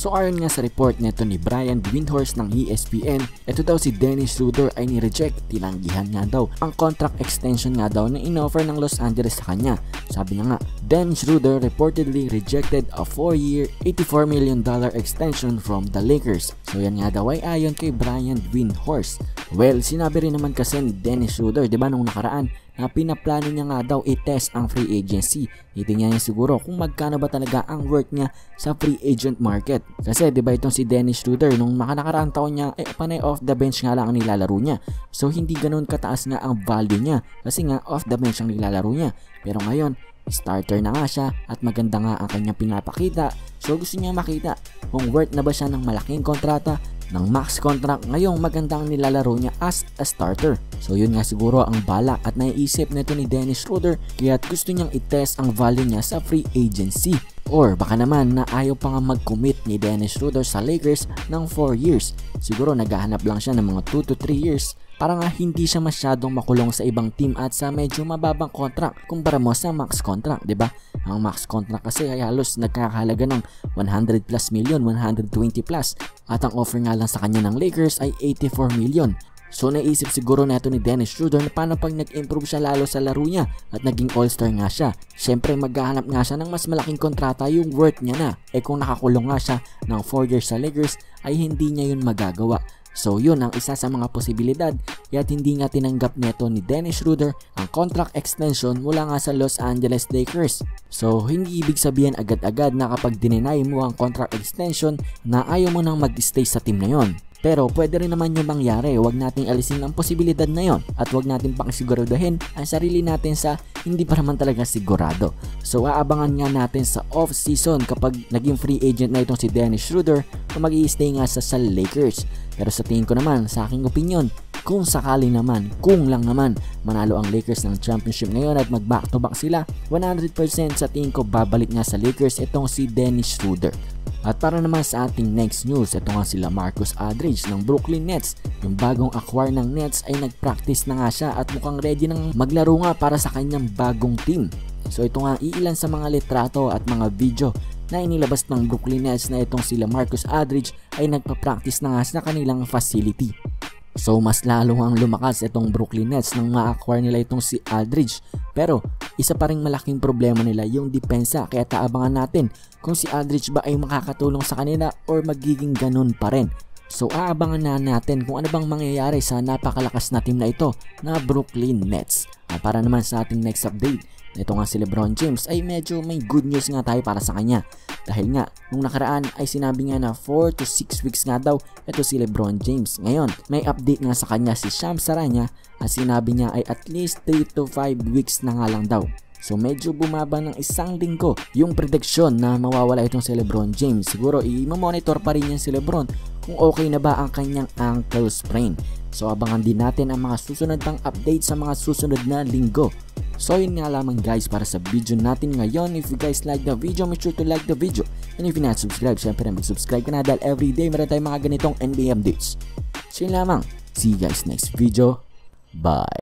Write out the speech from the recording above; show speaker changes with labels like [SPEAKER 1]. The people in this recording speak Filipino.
[SPEAKER 1] So ayon nga sa report neto ni Brian Windhorst ng ESPN, ito daw si Dennis Schroeder ay ni-reject, tinanggihan nga daw. Ang contract extension nga daw na inoffer ng Los Angeles sa kanya. Sabi niya nga, Dennis Schroeder reportedly rejected a 4-year, $84 million extension from the Lakers. So yan nga daw ay ayon kay Brian Windhorst. Well, sinabi rin naman kasi ni Dennis Schroeder, di ba nung nakaraan, na pinaplano niya nga daw i-test ang free agency. Titingnan niya siguro kung magkano ba talaga ang worth niya sa free agent market. Kasi 'di ba itong si Dennis Schroeder nung makanakaraan taon niya eh panay off the bench nga lang ang nilalaro niya. So hindi ganoon kataas nga ang value niya kasi nga off the bench ang nilalaro niya. Pero ngayon starter na nga siya at maganda nga ang kanyang pinapakita. So gusto niya makita kung worth na ba siya ng malaking kontrata ng max contract ngayong magandang nilalaro niya as a starter. So yun nga siguro ang balak at naiisip nito ni Dennis Schroeder kaya gusto niyang itest ang value niya sa free agency. Or baka naman na ayaw pa nga mag-commit ni Dennis Schroeder sa Lakers ng 4 years. Siguro naghahanap lang siya ng mga 2 to 3 years para nga hindi siya masyadong makulong sa ibang team at sa medyo mababang contract kumpara mo sa max contract, 'di ba? Ang max contract kasi ay halos nagkakahalaga ng 100 plus million, 120 plus at ang offer nga lang sa kanya ng Lakers ay 84 million. So naisip siguro neto ni Dennis Schroeder na paano pag nag-improve siya lalo sa laro niya at naging all-star nga siya. Siyempre maghahanap nga siya ng mas malaking kontrata yung worth niya na. Eh kung nakakulong nga siya ng 4 years sa Lakers ay hindi niya yun magagawa. So yun ang isa sa mga posibilidad kaya hindi nga tinanggap neto ni Dennis Schroeder ang contract extension mula nga sa Los Angeles Lakers. So hindi ibig sabihin agad-agad na kapag dininay mo ang contract extension na ayaw mo nang mag-stay sa team na yon. Pero pwede rin naman yung mangyari, huwag nating alisin ang posibilidad na yon at huwag natin pang siguraduhin ang sarili natin sa hindi pa naman talaga sigurado. So aabangan nga natin sa off-season kapag naging free agent na itong si Dennis Schroeder na mag stay nga sa, sa Lakers. Pero sa tingin ko naman, sa aking opinion, kung sakali naman, kung lang naman manalo ang Lakers ng championship ngayon at mag back to back sila, 100% sa tingin ko babalik nga sa Lakers itong si Dennis Schroeder. At para naman sa ating next news, ito nga sila Marcus Aldridge ng Brooklyn Nets. Yung bagong acquire ng Nets ay nag-practice na nga siya at mukhang ready nang maglaro nga para sa kanyang bagong team. So ito nga iilan sa mga litrato at mga video na inilabas ng Brooklyn Nets na itong sila Marcus Aldridge ay nagpa-practice na nga sa kanilang facility. So mas lalo ang lumakas itong Brooklyn Nets nang ma-acquire nila itong si Aldridge. Pero isa pa ring malaking problema nila yung depensa kaya taabangan natin kung si Aldridge ba ay makakatulong sa kanila or magiging ganun pa rin. So aabangan na natin kung ano bang mangyayari sa napakalakas na team na ito na Brooklyn Nets. Uh, para naman sa ating next update, ito nga si Lebron James ay medyo may good news nga tayo para sa kanya. Dahil nga, nung nakaraan ay sinabi nga na 4 to 6 weeks nga daw ito si Lebron James. Ngayon, may update nga sa kanya si Sham Saranya at sinabi niya ay at least 3 to 5 weeks na nga lang daw. So medyo bumaba ng isang linggo yung prediction na mawawala itong si Lebron James. Siguro i-monitor pa rin yan si Lebron kung okay na ba ang kanyang ankle sprain. So abangan din natin ang mga susunod pang update sa mga susunod na linggo. So yun nga lamang guys para sa video natin ngayon. If you guys like the video, make sure to like the video. And if you're not subscribed, syempre mag-subscribe ka na dahil everyday meron tayong mga ganitong NBA updates. So yun lamang. See you guys next video. Bye.